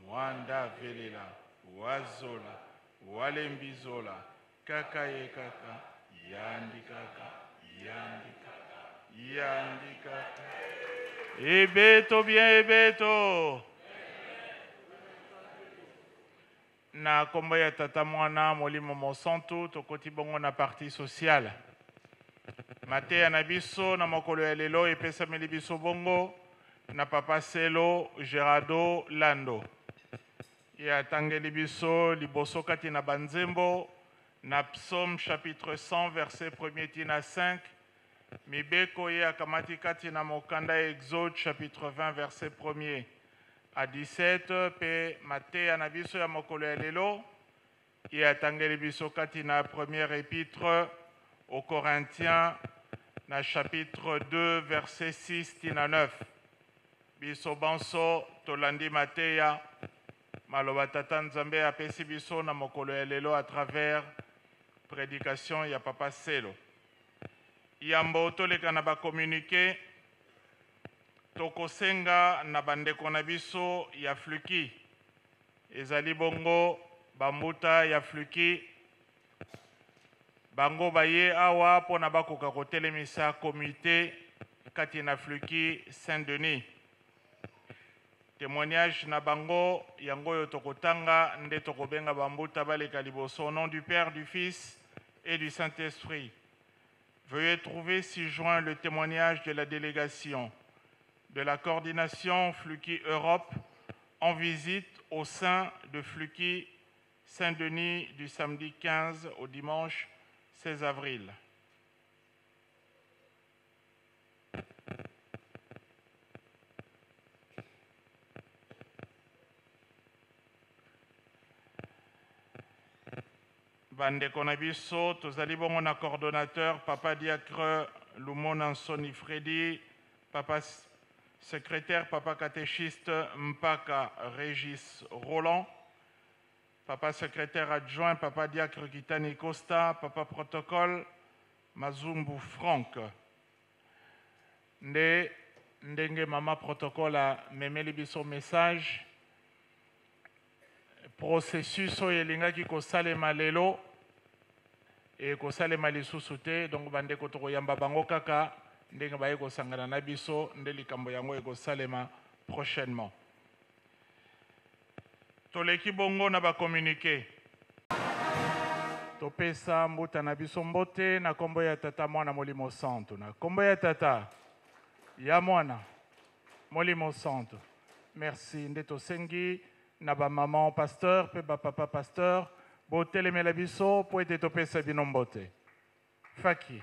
Muanda avelela wa zola wa lembi zola kaka ye kaka yandi kaka yandi kaka yandi kaka ebeto bien ebeto na kombo ya tata mwana molimo mosantu tokoti bongo na parti sociale mateya na biso na mokolo ya lelo epesameli biso bongo na papa Selo Gerado Lando ye atangeli biso liboso kati na ba nzembo na psaume chapitre 100 verset premier ti na 5 mibeko ye akamati kati na mokanda exode chapitre 20 verset premier à 17 pe mateya na biso ya mokolo ya lelo Ye atangeli biso kati na Première Epitre aux Corinthiens na chapitre 2 verset 6 ti na 9. Biso banso tolandi mateya, maloba Tata Nzambe apesi biso na mokolo ya lelo à travers predication ya Papa Selo. Yambo toleka na ba communiques, tokosenga na bandeko na biso ya Fluki Ezali bongo ba mbuta ya Fluki, bango baye awa pona bakoka kotelemisa comite kati na Fluki Saint Denis. Temoignage na bango yango oyo tokotanga nde tokobenga ba mbuta baleka liboso au nom du Père, du Fils et du Saint-Esprit. Veuillez trouver ci-joint le témoignage de la délégation de la coordination Fluki Europe en visite au sein de Fluki Saint-Denis du samedi 15 au dimanche 16 avril. Ba ndeko na biso tozali bongo na coordonnateur papa diacre Lumona Nsoni Freddy, papa secretaire papa catechiste Mpaka Regis Roland, papa secretaire adjoint papa diacre Kitani Costa, papa protocole Mazumbu Franck. Nde ndenge mama protocole amemeli biso message. Processus oyo elingaki kosalema lelo ekosalema lisusu te, donc bandeko tokoyamba bango kaka ndenge baye kosangana na biso nde likambo yango ekosalema prochainement. Toleki bongo na ba communiques. Topesa mbuta na biso mbote na kombo ya Tata, Mwana, Molimo Santu. Na kombo ya Tata, ya Mwana. Molimo santu merci nde tosengi na ba maman pasteur pe ba papa pasteur botelemela biso po ete topesa bino mbote faki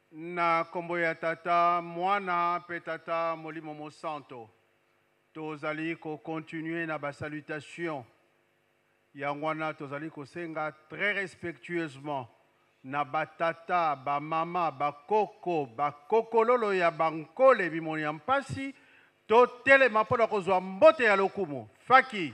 Na kombo ya Tata, Muana pe Tata Molimo Mosanto. Tozali ko continuer na ba salutations. Yango wana tozali kosenga très respectueusement na ba tata, ba mama, ba koko, ba kokololo ya ba nkole mimoni ya mpasi, totelema mpo na kozwa mbote ya lokumu. Faki.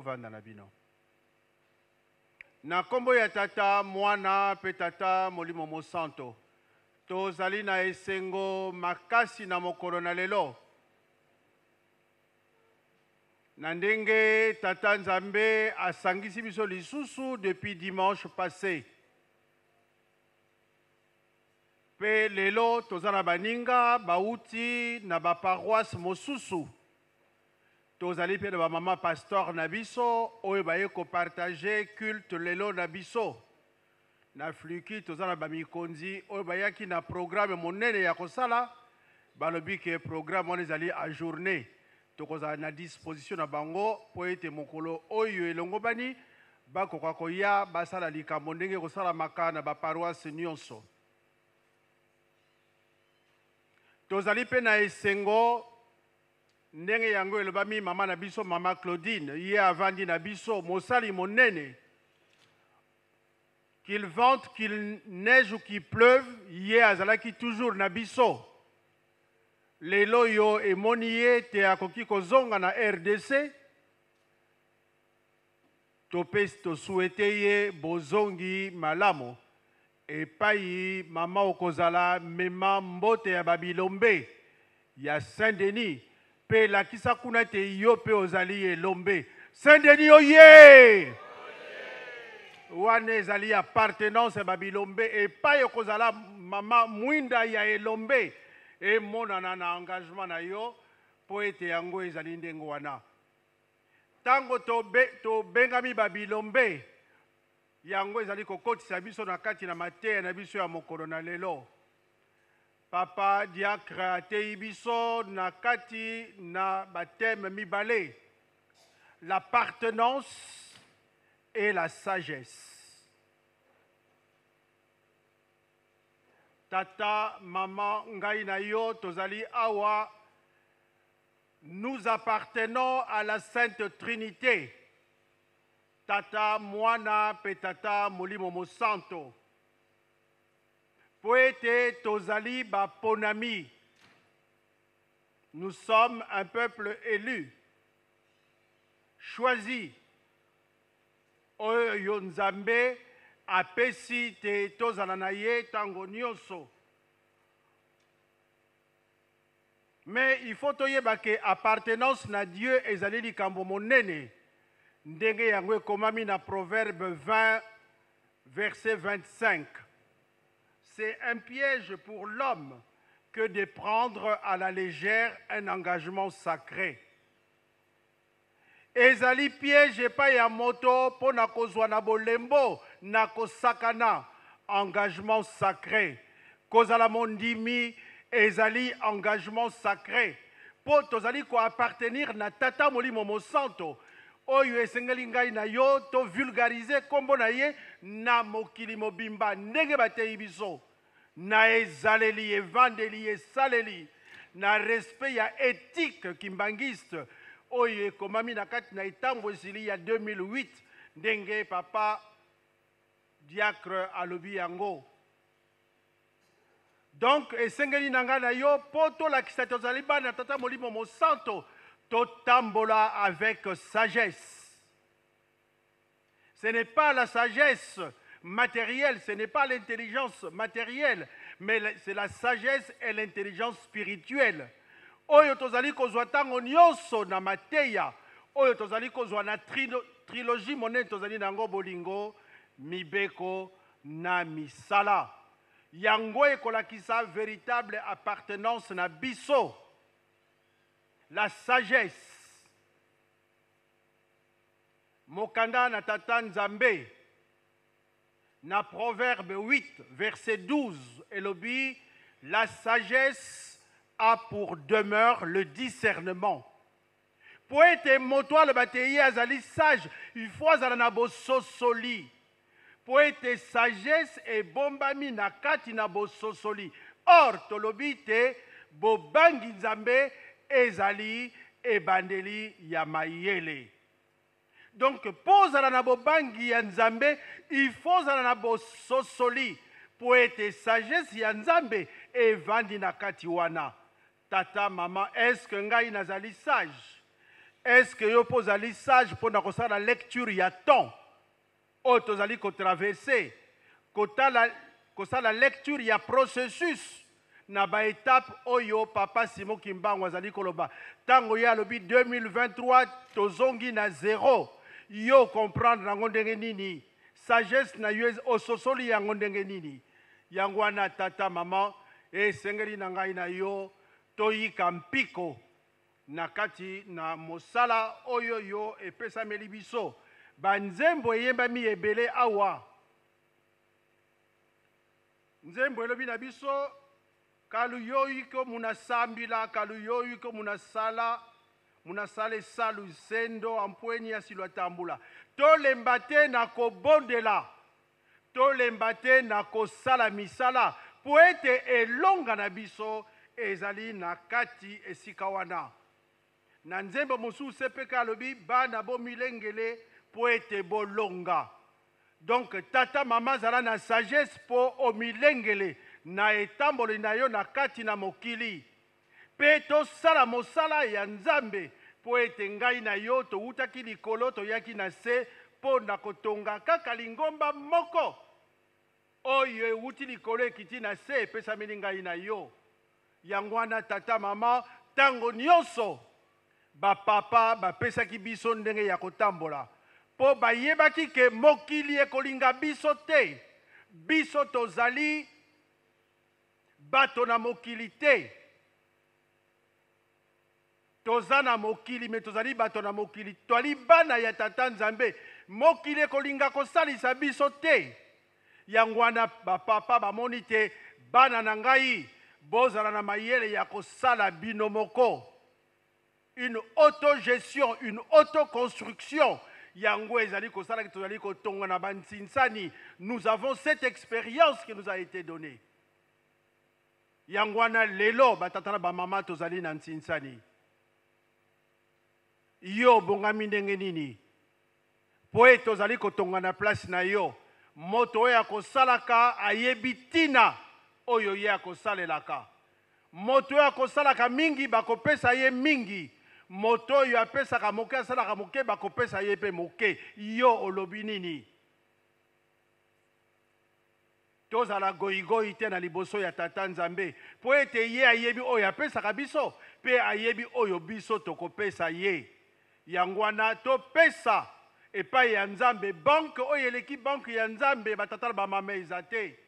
bovanda na bino na nkombo ya tata mwana mpe tata molimo mosanto tozali na esengo makasi na mokolo na lelo Na ndenge Tata Nzambe asangisi biso lisusu depuis dimanche passe. Pe lelo toza na baninga bawuti na ba paroisse mosusu. Tozali pe na ba mama pasteur na biso oyo baye ko partager culte lelo na biso. Na Fluki toza na ba mikonzi oyo bayaki na programme monene ya kosala, balobi que programme wana ezali ajourner. Tokozala na disposition na bango mpo ete mokolo oyo elongobani bakoka koya basala likambo ndenge ekosalamaka na ba paroisses nionso. Tozali mpe na esengo. Ndenge yango elobami mama na biso mama Claudine ye avandi na biso mosali monene qu'il vente qu'il neige ou qu'il pleuve ye azalaki toujours na biso lelo yo emoni ye te akoki kozonga na rdc topesi tosuete ye bozongi malamu Epayi mama okozala mema mbote ya ba bilombe ya saint denis pe lakisa kuna te yo pe ozali elombe saint denis oyee wana ezali appartenance ya ba bilombe epayi okozala mama mwinda ya elombe emonana na engagement na yo po ete yango ezali ndenge wana tango tobengami ba bilombe Yango ezali kokotisa biso na kati na mateya na biso ya mokolo na lelo. Papa Diacre ateyi biso na kati na ba thèmes mibale, l'appartenance et la sagesse. Tata, maman, ngai na yo tozali awa nous appartenons à la sainte trinite. Tata, Mwana, mpe Tata Molimo Mosanto, mpo ete tozali baponami, nous sommes un peuple elu choisi oyo Nzambe apesi te tozala na ye ntango nyonso. Mais il faut toyeba que appartenance na Dieu ezali likambo monene, ndenge yango ekomami na Proverbe 20, verset 25, C'est un piège pour l'homme que de prendre à la legère un engagement sacre. Ezali piège epai ya moto mpo na kozwa na bolembo, na kosakana, engagement sacre. Kozala mondimi ezali engagement sacre, mpo tozali ko appartenir na Tata Molimo Mosanto, oyo esengeli ngai na yo to vulgariser nkombo na ye na mokili mobimba ndenge bateyi biso. na ezaleli, evandeli, esaleli, na respect ya ethique kimbanguiste oyo ekomami na kati na etambwseli ya 2008 ndenge Papa Diacre alobi yango. Donc esengeli na ngai na yo mpo tolakisa tozali bana ya Tata Molimo Mosanto, totambola avec sagesse. Ce n'est pas la sagesse matérielle, ce n'est pas l'intelligence matérielle, mais c'est la sagesse et l'intelligence spirituelle. Oyo tozali kozwa tango nyonso na mateya oyo tozali kozwa na trilo, trilogie monene tozali na yango bolingo, mibeko na misala. Yango ekolakisa véritable appartenance na biso. La sagesse Mokanda na Tata Nzambe na Proverbe 8 verset 12 elobi la sagesse a pour demeure le discernement. Mpo ete moto aloba te ye azali sage, il faut azala na bososoli. Mpo ete sagesse ebombami na kati na bososoli. Or, tolobi te bobangi Nzambe ezali ebandeli ya mayele. Donc, mpo ozala na bobangi ya Nzambe, il faut ozala na bososoli, mpo ete sagesse ya Nzambe evandi na kati wana. Tata, maman, est-ce que ngai nazali sage? Est-ce que yo mpe ozali sage mpo na kosala lecture ya temps? oyo tozali ko traverser, kotala, kosala lecture ya processus na ba etapes oyo Papa Simon Kimbangu azali koloba tango ye alobi 2023 tozongi na zero, yo o comprendre yango ndenge nini? Sagesse na yo ososoli yango ndenge nini? Yango wana tata, maman, esengeli na ngai na yo toyika mpiko. Na kati na mosala oyo yo epesameli biso, ba nzembo eyembami ebele awa. Nzembo elobi na biso, Kalu yoyi ko muna sambila, kalu yoyi ko muna sala, muna sala esalu, nsendo ampueni asilwa tambula. Tolemba te na kobondela. Tolemba te na kosala misala, mpo ete elonga na biso ezali na kati esika wana. Na nzembo mosusu CPK alobi bana bo milengele mpo ete bolonga. Donc tata mama zala na sagesse mpo omilengele na etamboli na yo na kati na mokili. Mpe tosala mosala ya Nzambe, mpo ete ngai na yo towutaki likolo toyaki na se mpo na kotonga kaka lingomba moko oyo ewuti likolo ekiti na se epesameli ngai na yo. Yango wana, tata, mama, ntango nyonso bapapa bapesaki biso ndenge ya kotambola, mpo bayebaki ke mokili ekolinga biso te, biso tozali. bato na mokili te. Toza na mokili me tozali bato na mokili, toali bana ya Tata Nzambe. Mokili ekolinga kosalisa biso te. Yango wana bapapa bamoni te bana na ngai bozala na mayele ya kosala bino moko. une auto-gestion, une auto-construction yango ezali kosala que tozali kotonga na ba nsinsani, nous avons cette experience qui nous a ete donne yango wana lelo ba tata na ba mama tozali na nsinsani. Yo obongami ndenge nini? Mpo ete ozali kotonga na place na yo, moto oyo akosalaka ayebi tina oyo ye akosalelaka. Moto oyo akosalaka mingi, bakopesa ye mingi, moto oyo apesaka moke, asalaka moke, bakopesa ye mpe moke. Yo, olobi nini? Tozala goigoi te na liboso ya Tata Nzambe, mpo ete ye ayebi oyo apesaka biso, mpe ayebi oyo biso tokopesa ye. Yango wana, topesa epai ya Nzambe banque oyo eleki banque ya Nzambe, batata na bamama, eza te.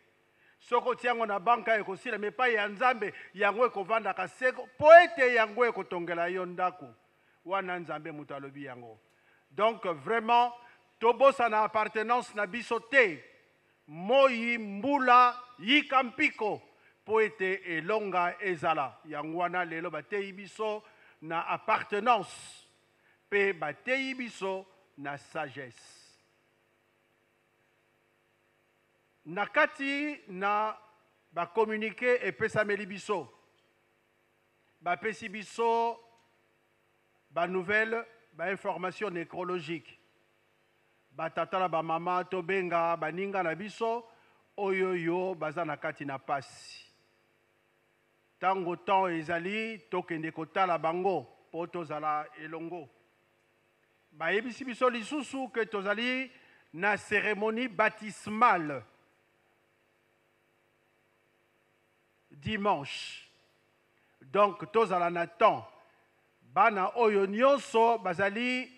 Soki otie yango na banka, ekosila, mais epai ya Nzambe, yango ekofandaka seko, mpo ete yango ekotongela yo ndako. Wana Nzambe moto alobi yango. Donc, vraiment, tobosana appartenance na biso te. Moi, mbula, yika mpiko mpo ete elonga ezala. Yango wana lelo bateyi biso na appartenance mpe bateyi biso na sagesse. Na kati na ba communiques epesameli biso, bapesi biso ba nouvelles, ba informations necrologiques. Ba tata na ba mama to benga ba ninga na biso oyo yo baza na kati na pasi tango temps ezali tokende kotala bango po tozala elongo ba yebisi biso lisusu que tozali na ceremonie batismale dimanche Donc tozala na temps bana oyo nionso bazali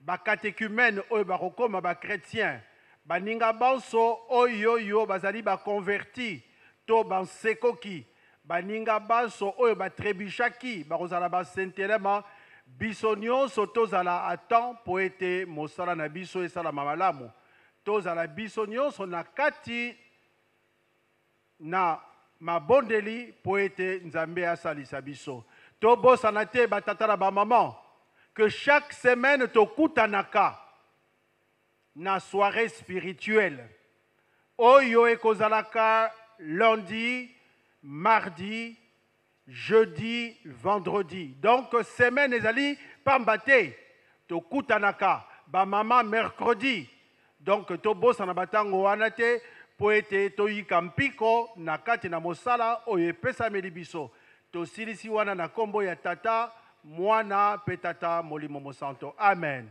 ba catechumènes oyo bakokoma ba chretiens, baninga banso oy'oyo bazali ba convertis to bansekoki, baninga banso oyo ba trebuchaki bakozala basentelema, biso nionso tozala a temps po ete mosala na biso esalama malamu. Tozala biso nionso na kati. Na mabondeli mpo ete Nzambe asalisa biso tobosana te ba tata na ba maman que chaque semaine tokutanaka na soiree spirituelle oyo ekozalaka lundi, mardi Jeudi, vendredi donc semaine ezali pamba te tokutanaka ba maman mercredi donc tobosana ba tango wana te mpo ete toyika mpiko na kati na mosala oyo epesameli biso tosilisi wana na kombo ya tata muana mpe tata molimo mosanto amen.